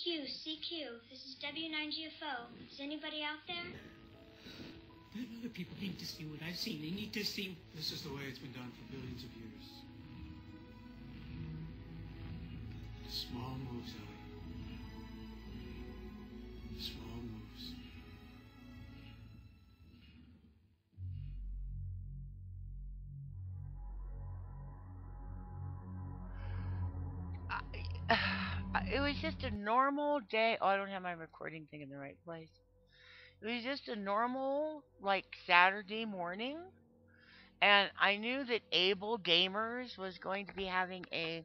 CQ, CQ. This is W9GFO. Is anybody out there? Other people need to see what I've seen. They need to see. This is the way it's been done for billions of years. Small moves, Ellie. Just a normal day. Oh, I don't have my recording thing in the right place. It was just a normal, like, Saturday morning. And I knew that Able Gamers was going to be having a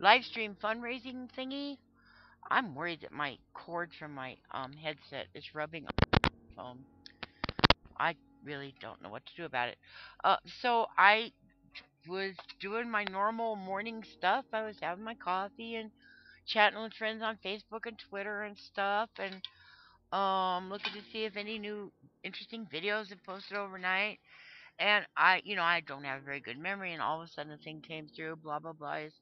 live stream fundraising thingy. I'm worried that my cord from my um, headset is rubbing on the phone. I really don't know what to do about it. Uh, so I was doing my normal morning stuff. I was having my coffee and chatting with friends on Facebook and Twitter and stuff, and um, looking to see if any new interesting videos have posted overnight. And I, you know, I don't have a very good memory, and all of a sudden a thing came through. Blah blah blah. Is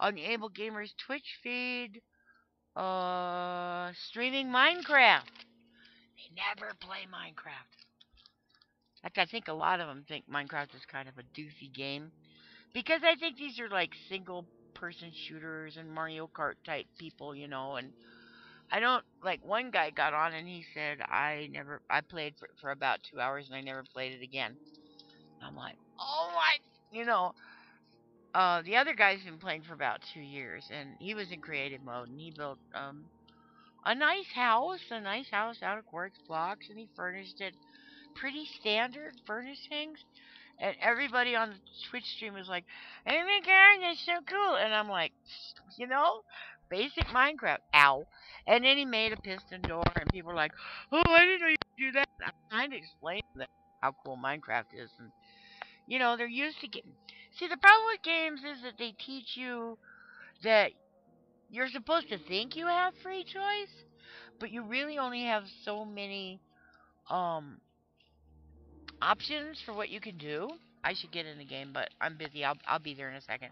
on the Able Gamers Twitch feed, uh, streaming Minecraft. They never play Minecraft. In fact, I think a lot of them think Minecraft is kind of a doofy game. Because I think these are like single person shooters and Mario Kart type people, you know, and I don't like one guy got on and he said I never I played for, for about two hours and I never played it again. I'm like, oh my, you know. Uh, the other guy's been playing for about two years and he was in creative mode and he built um a nice house, a nice house out of quartz blocks and he furnished it pretty standard furnishings. And everybody on the Twitch stream was like, "Oh my god, that's so cool!" And I'm like, you know, basic Minecraft. Ow. And then he made a piston door, and people were like, "Oh, I didn't know you could do that." I'm trying to explain how cool Minecraft is, and you know, they're used to getting. See, the problem with games is that they teach you that you're supposed to think you have free choice, but you really only have so many um options for what you can do. I should get in the game, but I'm busy. I'll I'll be there in a second.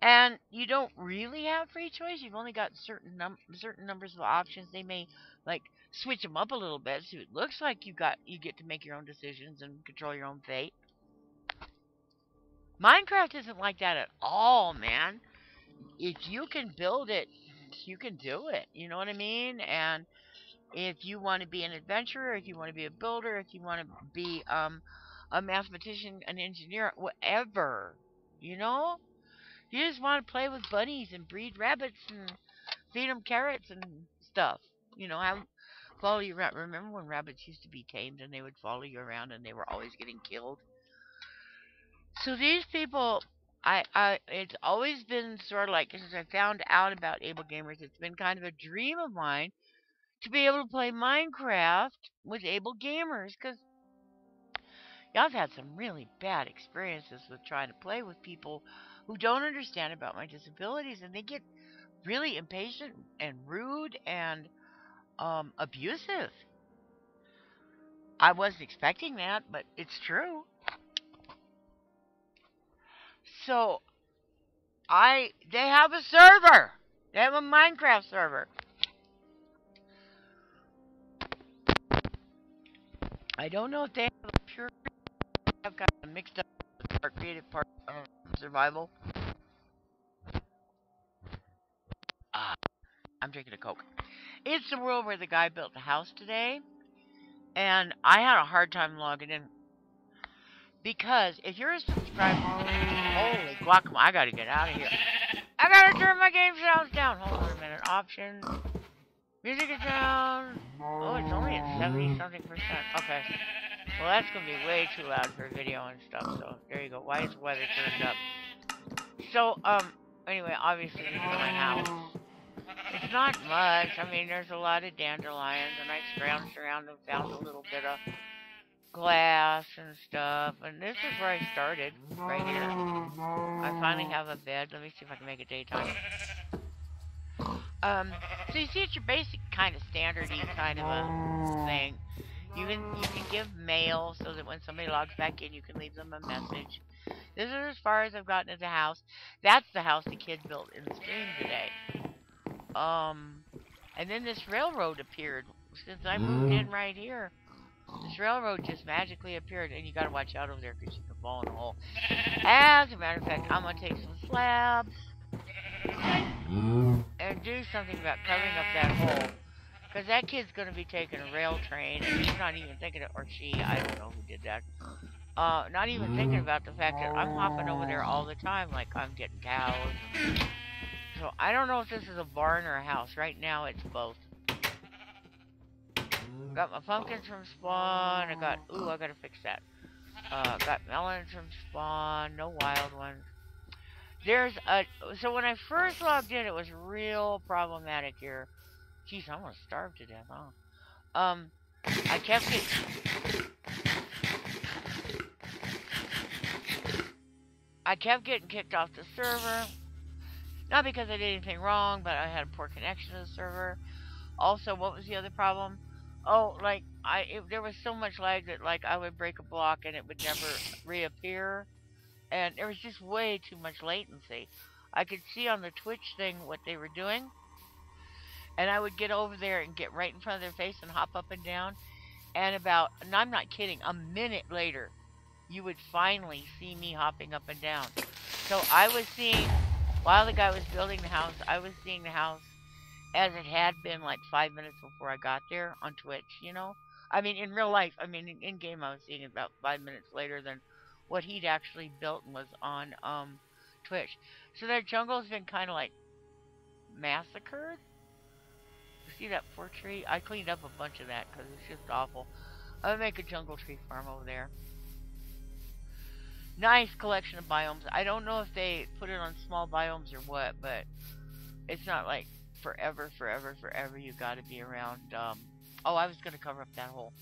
And you don't really have free choice. You've only got certain num certain numbers of options. They may like switch them up a little bit, so it looks like you got you get to make your own decisions and control your own fate. Minecraft isn't like that at all, man. If you can build it, you can do it. You know what I mean? And if you want to be an adventurer, if you want to be a builder, if you want to be um, a mathematician, an engineer, whatever, you know, you just want to play with bunnies and breed rabbits and feed them carrots and stuff. You know, have follow you around. Remember when rabbits used to be tamed and they would follow you around and they were always getting killed? So these people, I, I, it's always been sort of like since I found out about Able Gamers, it's been kind of a dream of mine to be able to play Minecraft with able gamers because I've had some really bad experiences with trying to play with people who don't understand about my disabilities and they get really impatient and rude and um, abusive. I wasn't expecting that, but it's true. So I they have a server. They have a Minecraft server. I don't know if they have a pure. I've got a mixed up part creative part of survival. Ah, I'm drinking a Coke. It's the world where the guy built the house today, and I had a hard time logging in because if you're a subscriber, holy guacamole, I gotta get out of here. I gotta turn my game sounds down. Hold on a minute. Options. Music is down. Oh, it's only at 70 something percent. Okay. Well, that's going to be way too loud for video and stuff, so there you go. Why is the weather turned up? So, um, anyway, obviously, this is my house. It's not much. I mean, there's a lot of dandelions, and I scrounged around and found a little bit of glass and stuff. And this is where I started, right here. I finally have a bed. Let me see if I can make it daytime. Um, so you see, it's your basic kind of standardy kind of a thing. You can you can give mail so that when somebody logs back in, you can leave them a message. This is as far as I've gotten at the house. That's the house the kid built in the stream today. Um, and then this railroad appeared. Since I moved in right here, this railroad just magically appeared, and you gotta watch out over there because you can fall in the hole. As a matter of fact, I'm gonna take some slabs and do something about covering up that hole. Because that kid's going to be taking a rail train, and he's not even thinking, of, or she, I don't know who did that. Uh, not even thinking about the fact that I'm hopping over there all the time, like I'm getting cows. So I don't know if this is a barn or a house. Right now, it's both. Got my pumpkins from spawn. I got, ooh, I gotta fix that. Uh, got melons from spawn. No wild ones. There's a, so when I first logged in, it was real problematic here. Jeez, I'm gonna starve to death, huh? Um, I kept getting... I kept getting kicked off the server. Not because I did anything wrong, but I had a poor connection to the server. Also, what was the other problem? Oh, like, I it, there was so much lag that, like, I would break a block and it would never reappear. And there was just way too much latency. I could see on the Twitch thing what they were doing. And I would get over there and get right in front of their face and hop up and down. And about, and I'm not kidding, a minute later, you would finally see me hopping up and down. So I was seeing, while the guy was building the house, I was seeing the house as it had been like five minutes before I got there on Twitch, you know? I mean, in real life, I mean, in, in game, I was seeing it about five minutes later than what he'd actually built and was on um, Twitch. So that jungle's been kind of like massacred. You see that poor tree? I cleaned up a bunch of that because it's just awful. I'm gonna make a jungle tree farm over there. Nice collection of biomes. I don't know if they put it on small biomes or what, but it's not like forever, forever, forever. You got to be around. Um, oh, I was gonna cover up that hole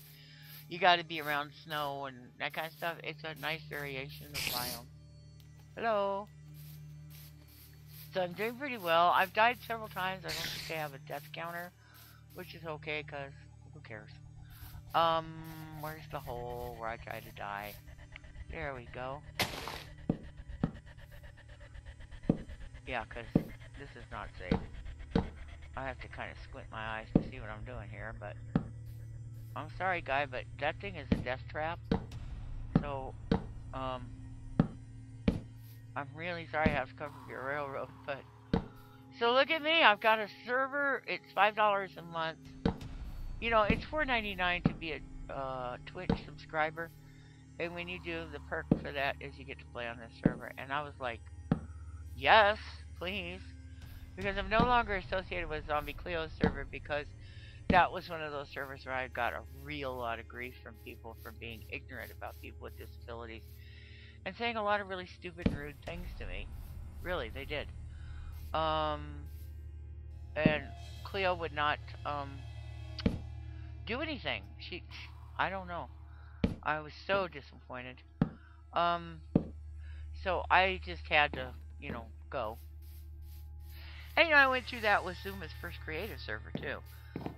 you got to be around snow and that kind of stuff. It's a nice variation of biome. Hello. So I'm doing pretty well. I've died several times. I don't think I have a death counter, which is okay because who cares? Um, where's the hole where I tried to die? There we go. Yeah, because this is not safe. I have to kind of squint my eyes to see what I'm doing here, but I'm sorry, guy, but that thing is a death trap. So, um, I'm really sorry I have to cover your railroad, but... So look at me, I've got a server, it's $5 a month. You know, it's $4.99 to be a uh, Twitch subscriber. And when you do, the perk for that is you get to play on this server. And I was like, yes, please. Because I'm no longer associated with Zombie Cleo's server because that was one of those servers where I got a real lot of grief from people for being ignorant about people with disabilities and saying a lot of really stupid rude things to me. Really, they did. Um, and Cleo would not um, do anything. She, I don't know. I was so disappointed. Um, so I just had to, you know, go. And you know, I went through that with Zuma's first creative server too.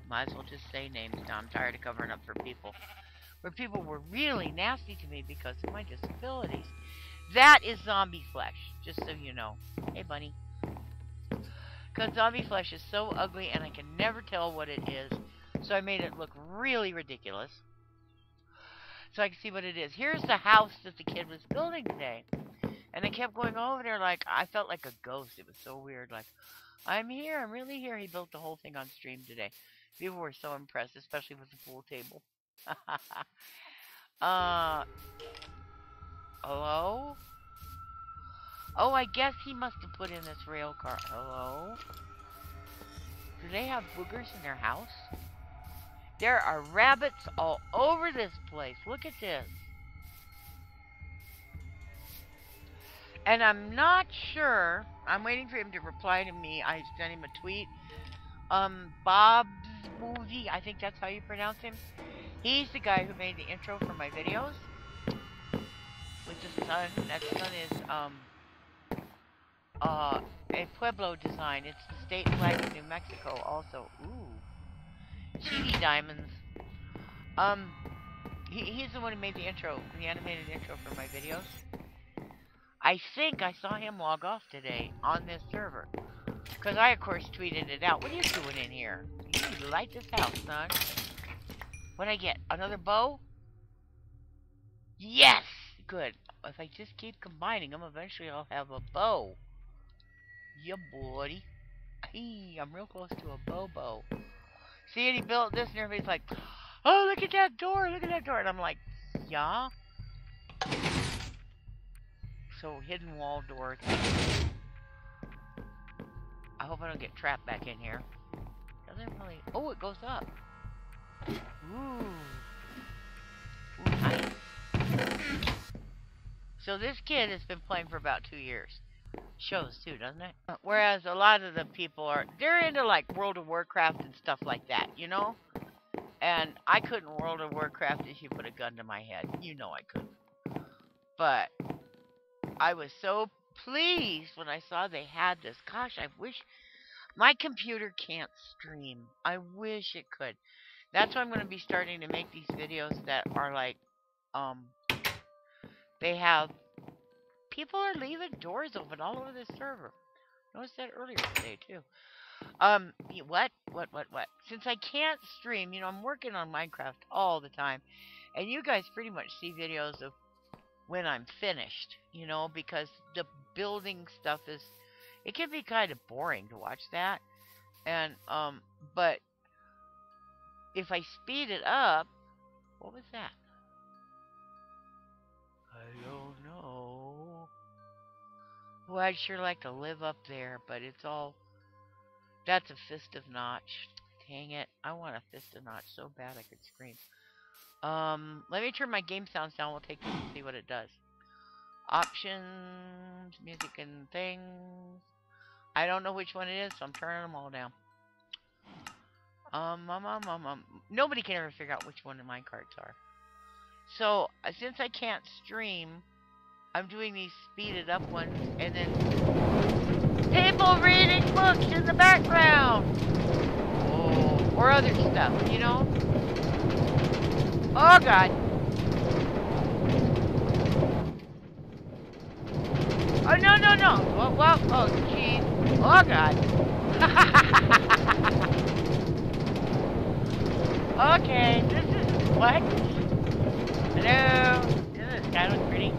Might as well just say names now. I'm tired of covering up for people. Where people were really nasty to me because of my disabilities. That is zombie flesh, just so you know. Hey, bunny. Because zombie flesh is so ugly and I can never tell what it is. So I made it look really ridiculous. So I can see what it is. Here's the house that the kid was building today. And I kept going over there like, I felt like a ghost. It was so weird. Like, I'm here. I'm really here. He built the whole thing on stream today. People were so impressed, especially with the pool table. uh, hello? Oh, I guess he must have put in this rail car. Hello? Do they have boogers in their house? There are rabbits all over this place. Look at this. And I'm not sure. I'm waiting for him to reply to me. I sent him a tweet. Um, Bob's movie. I think that's how you pronounce him. He's the guy who made the intro for my videos. With the sun. That sun is, um, uh, a Pueblo design. It's the state flag of New Mexico also. Ooh. Chibi diamonds. Um, he, he's the one who made the intro, the animated intro for my videos. I think I saw him log off today on this server. Because I, of course, tweeted it out. What are you doing in here? You need to light this house, son. What'd I get? Another bow? Yes! Good. If I just keep combining them, eventually I'll have a bow. Yeah, buddy. Hey, I'm real close to a bow bow. See, and he built this, and everybody's like, oh, look at that door, look at that door. And I'm like, yeah? So, hidden wall door. I hope I don't get trapped back in here. Doesn't really... Oh, it goes up. Ooh. Ooh, nice. So this kid has been playing for about two years. Shows too, doesn't it? Uh, Whereas a lot of the people are, they're into like World of Warcraft and stuff like that, you know? And I couldn't World of Warcraft if you put a gun to my head. You know I couldn't. But I was so pleased when I saw they had this. Gosh, I wish my computer can't stream. I wish it could. That's why I'm going to be starting to make these videos that are like, um, they have people are leaving doors open all over the server. Noticed that earlier today too. Um, what, what, what, what? Since I can't stream, you know, I'm working on Minecraft all the time, and you guys pretty much see videos of when I'm finished, you know, because the building stuff is, it can be kind of boring to watch that, and um, but if I speed it up, what was that? I don't know. Well, I'd sure like to live up there, but it's all... That's a fist of notch. Dang it. I want a fist of notch so bad I could scream. Um, let me turn my game sounds down. We'll take this and see what it does. Options, music and things. I don't know which one it is, so I'm turning them all down. Um, um, um, um, um. Nobody can ever figure out which one of my cards are. So, uh, since I can't stream, I'm doing these speeded up ones, and then people reading books in the background. Oh, or other stuff, you know? Oh, God. Oh, no, no, no. Well, well oh, jeez. Oh, God. okay, this is... What? Hello? Doesn't the sky look pretty?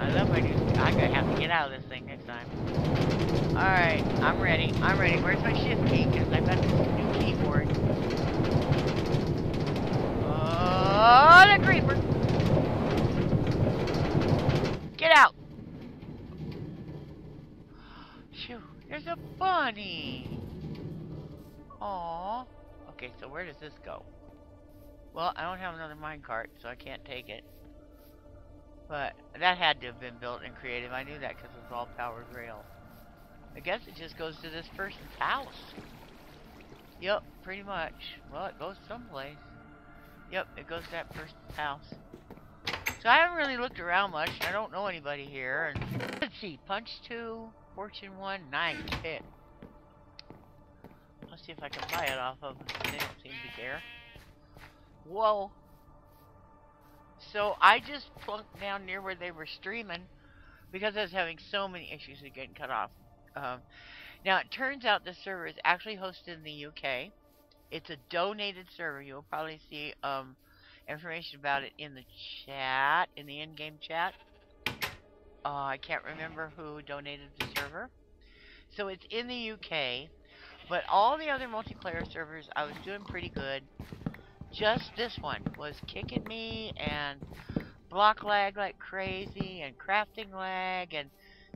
I love my new... I'm gonna have to get out of this thing next time. Alright, I'm ready. I'm ready. Where's my shift key? Because I've got this new keyboard. Oh, the creeper! Get out! Phew, there's a bunny! Aww. Okay, so where does this go? Well, I don't have another minecart, so I can't take it. But that had to have been built in creative. I knew that because it was all powered rail. I guess it just goes to this person's house. Yep, pretty much. Well, it goes someplace. Yep, it goes to that person's house. So I haven't really looked around much. I don't know anybody here. And let's see, punch two, fortune one, nice hit. Let's see if I can buy it off of them. They don't seem to care. Whoa. So I just plunked down near where they were streaming because I was having so many issues with getting cut off. Um, now it turns out the server is actually hosted in the UK. It's a donated server. You'll probably see um, information about it in the chat, in the in-game chat. Uh, I can't remember who donated the server. So it's in the UK, but all the other multiplayer servers, I was doing pretty good just this one was kicking me and block lag like crazy and crafting lag and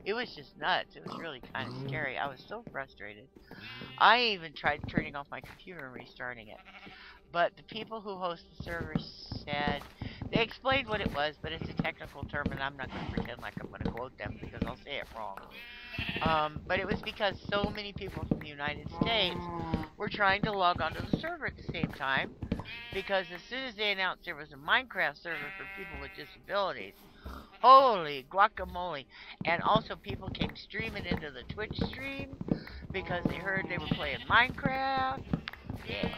it was just nuts. It was really kind of scary. I was so frustrated. I even tried turning off my computer and restarting it. But the people who host the server said, they explained what it was, but it's a technical term and I'm not going to pretend like I'm going to quote them because I'll say it wrong. Um, but it was because so many people from the United States were trying to log onto the server at the same time because as soon as they announced there was a Minecraft server for people with disabilities, holy guacamole. And also people came streaming into the Twitch stream because they heard they were playing Minecraft. Yeah.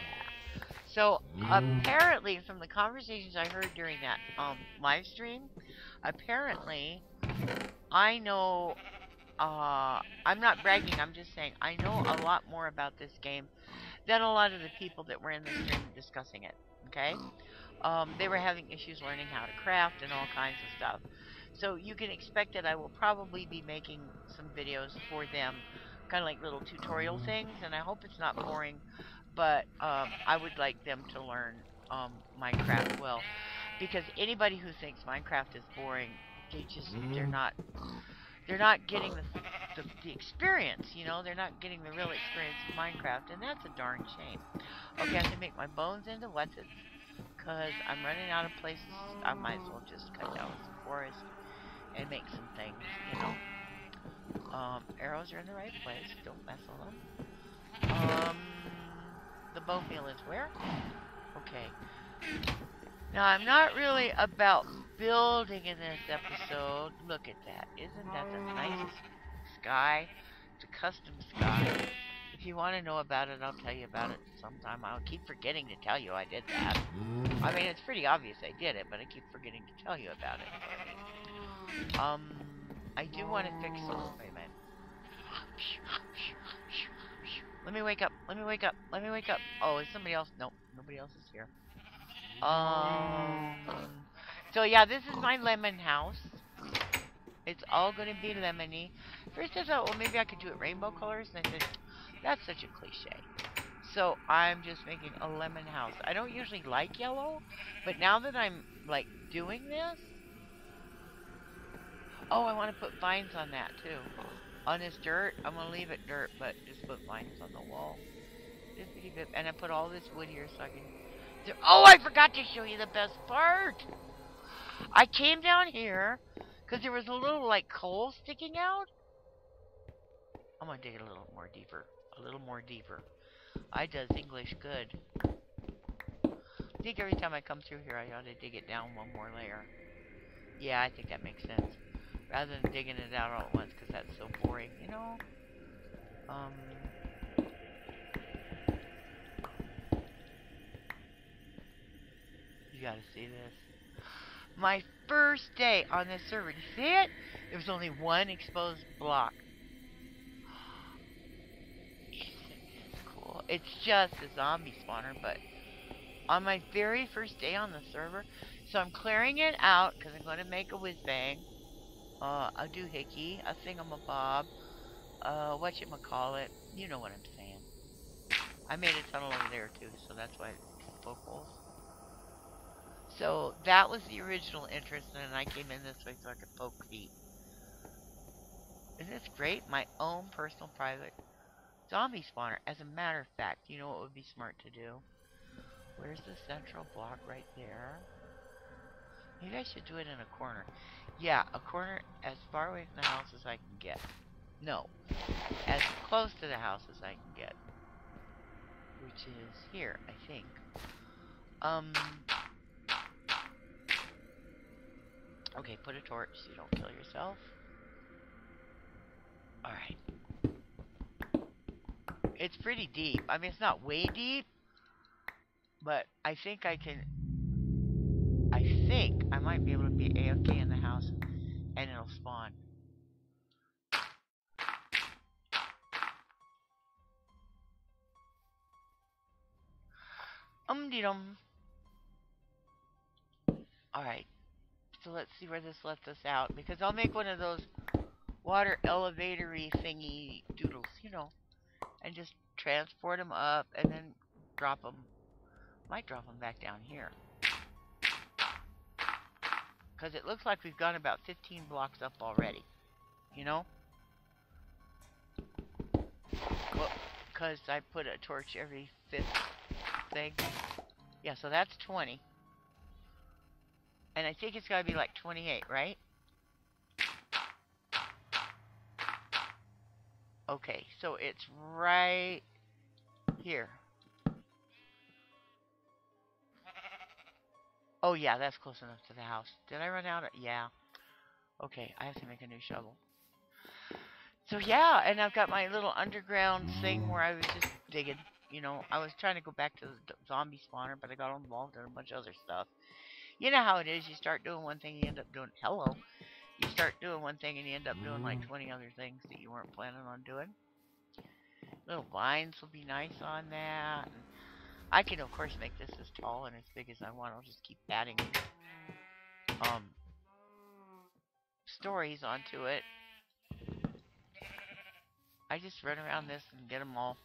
So apparently from the conversations I heard during that um, live stream, apparently I know uh, I'm not bragging. I'm just saying I know a lot more about this game than a lot of the people that were in the stream discussing it. Okay, um, they were having issues learning how to craft and all kinds of stuff. So you can expect that I will probably be making some videos for them, kind of like little tutorial things, and I hope it's not boring. But um, I would like them to learn um, Minecraft well, because anybody who thinks Minecraft is boring, they just they're not they're not getting the, the, the experience, you know, they're not getting the real experience of Minecraft, and that's a darn shame. Okay, I have to make my bones into what's because I'm running out of places. I might as well just cut down some forest and make some things, you know. Um, arrows are in the right place. Don't mess with them. Um, the bone meal is where? Okay. Now, I'm not really about building in this episode. Look at that. Isn't that the nicest sky? It's a custom sky. If you want to know about it, I'll tell you about it sometime. I'll keep forgetting to tell you I did that. I mean, it's pretty obvious I did it, but I keep forgetting to tell you about it. Um, I do want to fix some... Wait a minute. Let me wake up. Let me wake up. Let me wake up. Oh, is somebody else? Nope. Nobody else is here. Um... So yeah, this is my lemon house. It's all going to be lemony. First I thought, well, maybe I could do it rainbow colors. And I that's such a cliche. So I'm just making a lemon house. I don't usually like yellow, but now that I'm, like, doing this... Oh, I want to put vines on that, too. On this dirt, I'm going to leave it dirt, but just put vines on the wall. And I put all this wood here so I can... Oh, I forgot to show you the best part! I came down here because there was a little like coal sticking out. I'm gonna dig a little more deeper. A little more deeper. I does English good. I think every time I come through here I ought to dig it down one more layer. Yeah, I think that makes sense. Rather than digging it out all at once because that's so boring, you know? Um... You gotta see this my first day on this server. You see it? There was only one exposed block. Isn't cool? It's just a zombie spawner, but on my very first day on the server, so I'm clearing it out because I'm going to make a whiz bang, uh, a doohickey, a thingamabob, uh, what you call it. You know what I'm saying. I made a tunnel over there too, so that's why it's holes. So that was the original entrance, and I came in this way so I could poke feet. Isn't this great? My own personal private zombie spawner. As a matter of fact, you know what would be smart to do? Where's the central block right there? Maybe I should do it in a corner. Yeah, a corner as far away from the house as I can get. No, as close to the house as I can get. Which is here, I think. Um, Okay, put a torch so you don't kill yourself. Alright. It's pretty deep. I mean, it's not way deep, but I think I can... I think I might be able to be AFK in the house, and it'll spawn. Um de dum. Alright. So let's see where this lets us out. Because I'll make one of those water elevatory thingy doodles, you know. And just transport them up and then drop them. Might drop them back down here. Because it looks like we've gone about 15 blocks up already. You know? Well, because I put a torch every fifth thing. Yeah, so that's 20. And I think it's got to be like 28, right? Okay, so it's right here. Oh yeah, that's close enough to the house. Did I run out of... Yeah. Okay, I have to make a new shovel. So yeah, and I've got my little underground thing where I was just digging. You know, I was trying to go back to the zombie spawner, but I got involved in a bunch of other stuff. You know how it is. You start doing one thing, you end up doing hello. you start doing one thing and you end up doing like 20 other things that you weren't planning on doing. Little vines will be nice on that. I can, of course, make this as tall and as big as I want. I'll just keep adding um, stories onto it. I just run around this and get them all.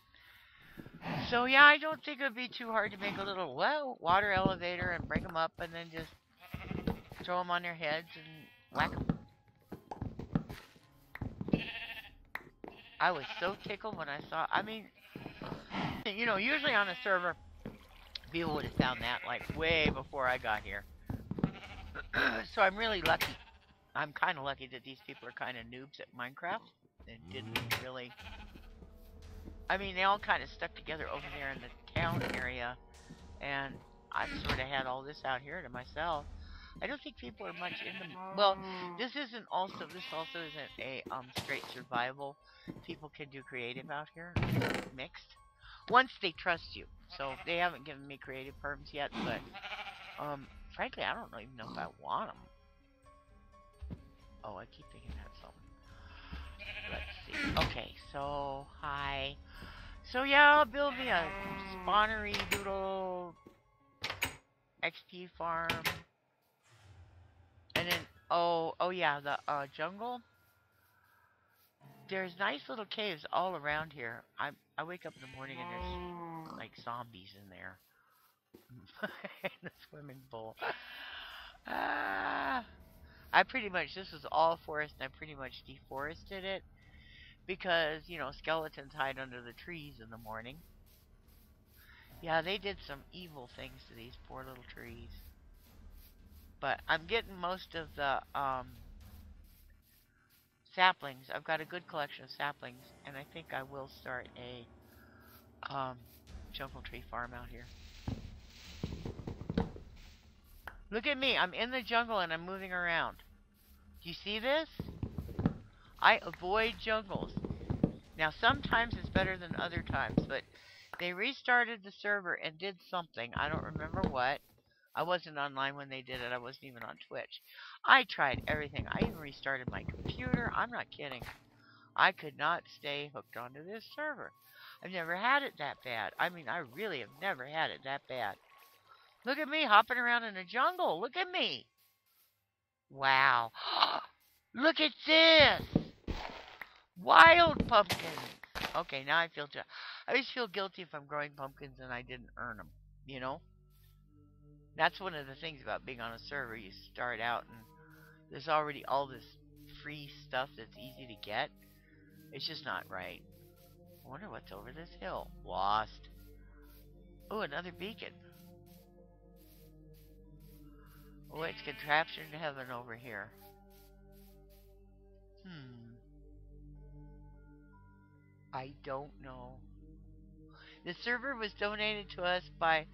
So yeah, I don't think it would be too hard to make a little well water elevator and break them up and then just throw them on their heads and whack them. I was so tickled when I saw. I mean, you know, usually on a server, people would have found that like way before I got here. so I'm really lucky. I'm kind of lucky that these people are kind of noobs at Minecraft and didn't really. I mean, they all kind of stuck together over there in the town area, and I sort of had all this out here to myself. I don't think people are much into. Well, this isn't also. This also isn't a um straight survival. People can do creative out here, mixed. Once they trust you. So they haven't given me creative perms yet, but um, frankly, I don't even know if I want them. Oh, I keep thinking that's. Okay, so hi. So yeah, build me a spawnery doodle XP farm. And then, oh, oh yeah, the uh, jungle. There's nice little caves all around here. I I wake up in the morning and there's like zombies in there. in the swimming pool. Ah, I pretty much this is all forest and I pretty much deforested it because you know skeletons hide under the trees in the morning. Yeah, they did some evil things to these poor little trees. But I'm getting most of the um, saplings. I've got a good collection of saplings, and I think I will start a um, jungle tree farm out here. Look at me. I'm in the jungle and I'm moving around. Do you see this? I avoid jungles. Now, sometimes it's better than other times, but they restarted the server and did something. I don't remember what. I wasn't online when they did it. I wasn't even on Twitch. I tried everything. I even restarted my computer. I'm not kidding. I could not stay hooked onto this server. I've never had it that bad. I mean, I really have never had it that bad. Look at me hopping around in the jungle. Look at me. Wow. Look at this. Wild pumpkins. Okay, now I feel... I always feel guilty if I'm growing pumpkins and I didn't earn them. You know? That's one of the things about being on a server. You start out and there's already all this free stuff that's easy to get. It's just not right. I wonder what's over this hill. Lost. Oh, another beacon. Oh, it's contraption heaven over here. Hmm. I don't know. The server was donated to us by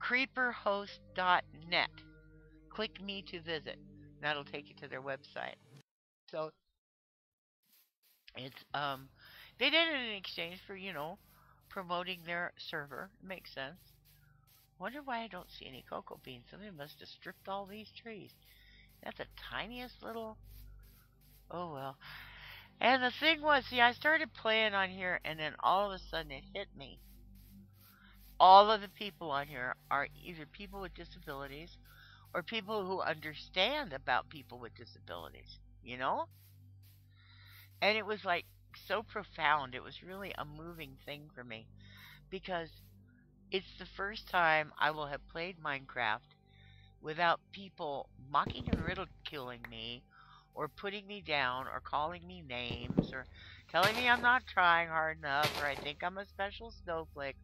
creeperhost.net. Click me to visit. That'll take you to their website. So it's um they did it in exchange for, you know, promoting their server. It makes sense. Wonder why I don't see any cocoa beans. Somebody must have stripped all these trees. That's the tiniest little Oh well. And the thing was, see, I started playing on here, and then all of a sudden it hit me all of the people on here are either people with disabilities or people who understand about people with disabilities, you know? And it was like so profound. It was really a moving thing for me because it's the first time I will have played Minecraft without people mocking and ridiculing me or putting me down or calling me names or telling me I'm not trying hard enough or I think I'm a special snowflake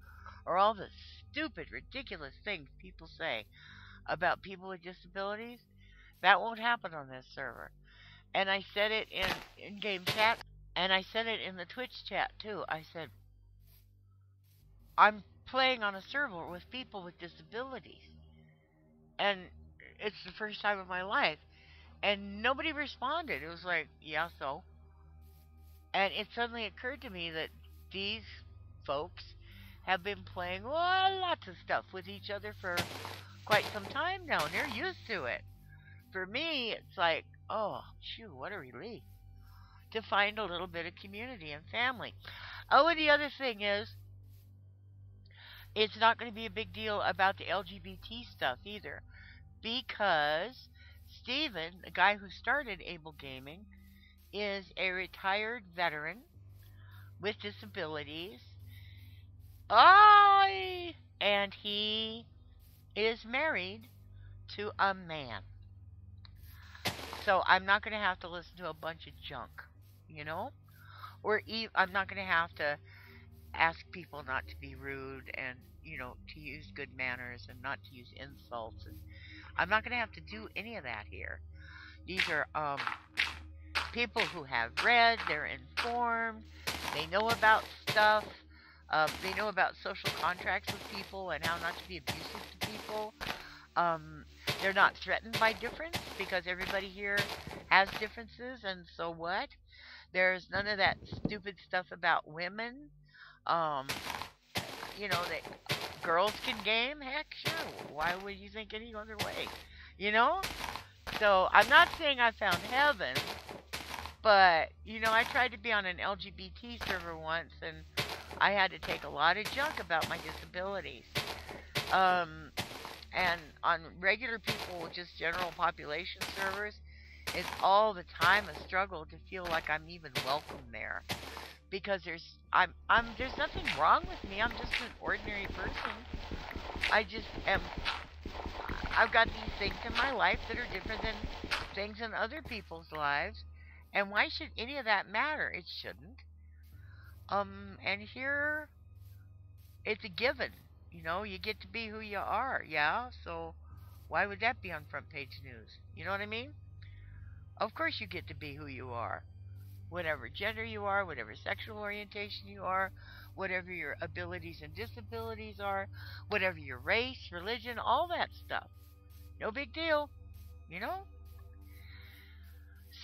or all the stupid, ridiculous things people say about people with disabilities, that won't happen on this server. And I said it in in-game chat, and I said it in the Twitch chat too. I said, I'm playing on a server with people with disabilities. And it's the first time in my life. And nobody responded. It was like, yeah, so. And it suddenly occurred to me that these folks have been playing well, lots of stuff with each other for quite some time now, and they're used to it. For me, it's like, oh, phew, what a relief to find a little bit of community and family. Oh, and the other thing is, it's not going to be a big deal about the LGBT stuff either, because Steven, the guy who started Able Gaming, is a retired veteran with disabilities. I and he is married to a man. So I'm not going to have to listen to a bunch of junk, you know? Or I'm not going to have to ask people not to be rude and, you know, to use good manners and not to use insults. And I'm not going to have to do any of that here. These are um, people who have read, they're informed, they know about stuff, um, they know about social contracts with people and how not to be abusive to people. Um, they're not threatened by difference because everybody here has differences, and so what? There's none of that stupid stuff about women. Um, you know, that girls can game. Heck, sure. Why would you think any other way? You know? So I'm not saying I found heaven, but you know, I tried to be on an LGBT server once, and I had to take a lot of junk about my disabilities. Um, and on regular people, just general population servers, it's all the time a struggle to feel like I'm even welcome there. Because there's I'm I'm there's nothing wrong with me. I'm just an ordinary person. I just am I've got these things in my life that are different than things in other people's lives. And why should any of that matter? It shouldn't. Um and here it's a given. You know, you get to be who you are, yeah? So why would that be on front page news? You know what I mean? Of course you get to be who you are. Whatever gender you are, whatever sexual orientation you are, whatever your abilities and disabilities are, whatever your race, religion, all that stuff. No big deal, you know?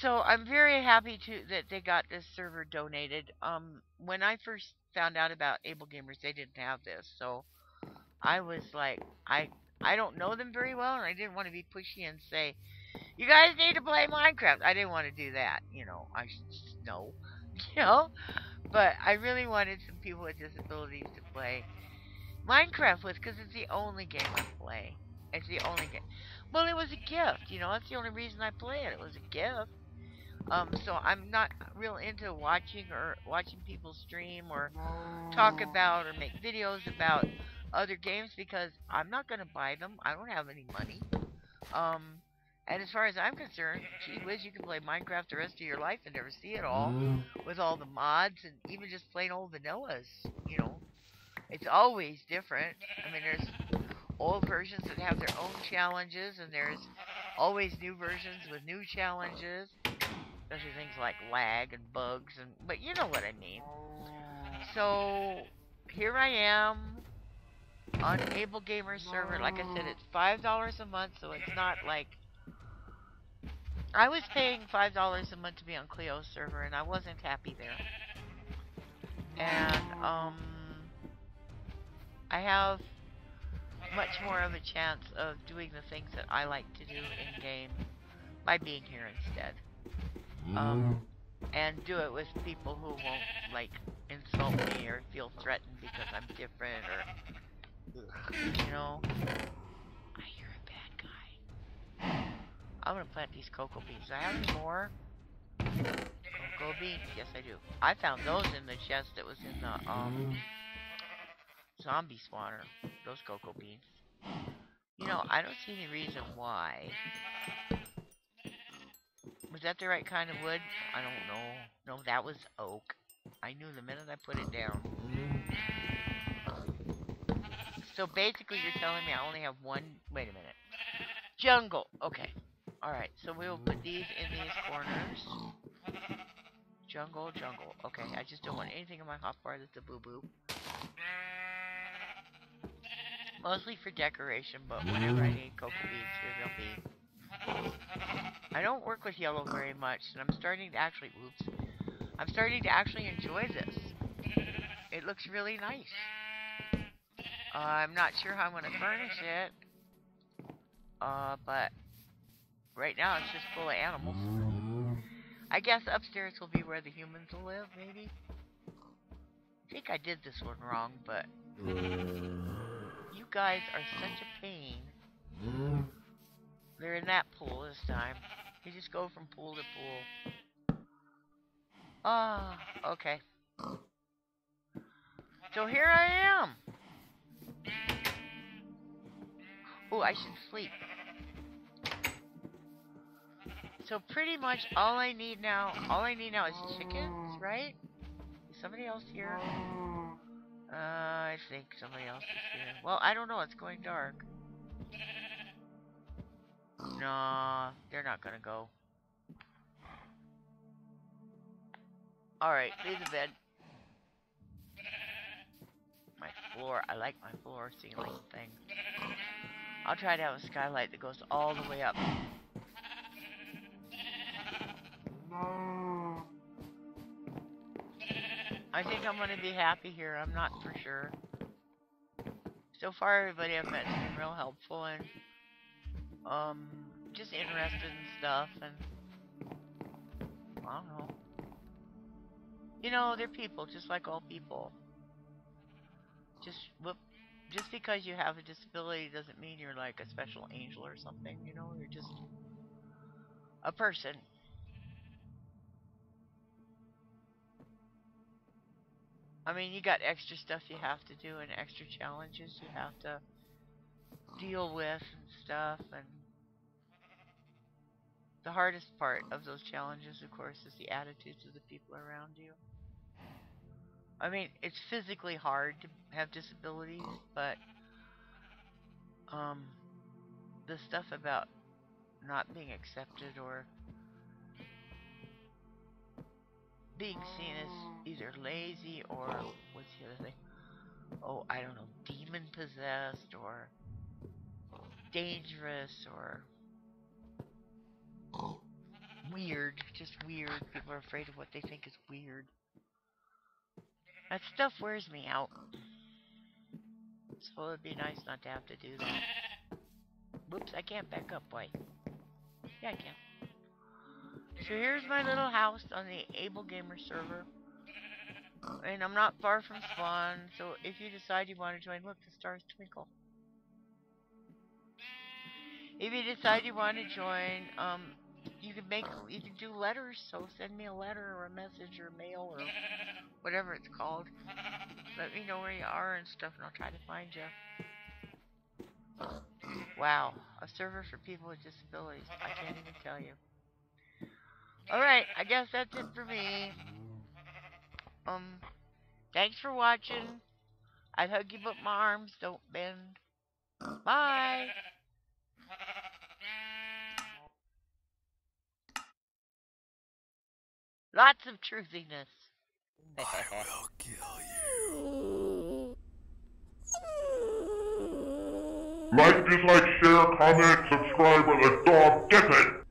So I'm very happy to that they got this server donated. Um, when I first found out about Able Gamers, they didn't have this, so I was like, I I don't know them very well, and I didn't want to be pushy and say, you guys need to play Minecraft. I didn't want to do that, you know. I no, you know. But I really wanted some people with disabilities to play Minecraft with, because it's the only game I play. It's the only game. Well, it was a gift, you know. That's the only reason I play it. It was a gift. Um, so I'm not real into watching or watching people stream or talk about or make videos about other games because I'm not going to buy them. I don't have any money. Um, and as far as I'm concerned, gee whiz, you can play Minecraft the rest of your life and never see it all mm-hmm. with all the mods and even just plain old vanillas. You know, it's always different. I mean, there's old versions that have their own challenges, and there's always new versions with new challenges, especially things like lag and bugs. And but you know what I mean. So here I am on Able Gamer server. Like I said, it's five dollars a month, so it's not like I was paying five dollars a month to be on Cleo's server, and I wasn't happy there. And um, I have much more of a chance of doing the things that I like to do in game by being here instead. Um, and do it with people who won't like insult me or feel threatened because I'm different or you know. I'm gonna plant these cocoa beans. Do I have any more? Cocoa beans? Yes, I do. I found those in the chest that was in the um zombie spawner. Those cocoa beans. You know, I don't see any reason why. Was that the right kind of wood? I don't know. No, that was oak. I knew the minute I put it down. So basically you're telling me I only have one... Wait a minute. Jungle. Okay. Alright, so we will put these in these corners. Jungle, jungle. Okay, I just don't want anything in my hotbar that's a boo-boo. Mostly for decoration, but whenever I need cocoa beans, here they'll be. I don't work with yellow very much, and I'm starting to actually, oops, I'm starting to actually enjoy this. It looks really nice. Uh, I'm not sure how I'm going to furnish it, uh, but right now it's just full of animals. I guess upstairs will be where the humans will live, maybe. I think I did this one wrong, but you guys are such a pain. They're in that pool this time. You just go from pool to pool. Ah, okay. So here I am. Oh, I should sleep. So pretty much all I need now, all I need now is chickens, right? Is somebody else here? Uh, I think somebody else is here. Well, I don't know. It's going dark. Nah, they're not gonna go. Alright, leave the bed. My floor, I like my floor ceiling thing. I'll try to have a skylight that goes all the way up. I think I'm gonna be happy here, I'm not for sure. So far everybody I've met has been real helpful and um just interested in stuff and I don't know. You know, they're people just like all people. Just whoop just because you have a disability doesn't mean you're like a special angel or something, you know, you're just a person. I mean, you got extra stuff you have to do and extra challenges you have to deal with and stuff and the hardest part of those challenges of course is the attitudes of the people around you. I mean, it's physically hard to have disabilities, but um the stuff about not being accepted or being seen as either lazy or what's the other thing? Oh, I don't know, demon possessed or dangerous or weird, just weird. People are afraid of what they think is weird. That stuff wears me out. So it'd be nice not to have to do that. Whoops, I can't back up, boy. Yeah, I can. So here's my little house on the Able Gamer server. And I'm not far from spawn, so if you decide you want to join, look, the stars twinkle. If you decide you want to join, um, you can make, you can do letters, so send me a letter or a message or mail or whatever it's called. Let me know where you are and stuff, and I'll try to find you. Wow, a server for people with disabilities. I can't even tell you. Alright, I guess that's it for me. Um, thanks for watching. I hug you, but my arms don't bend. Bye. Lots of truthiness. I will kill you. Like, dislike, share, comment, subscribe, or the dog gets it.